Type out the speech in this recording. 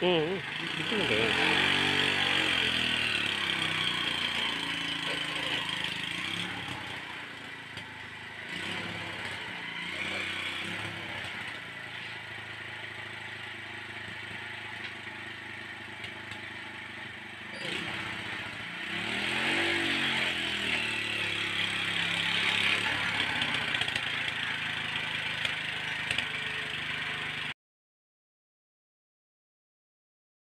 嗯嗯你不能给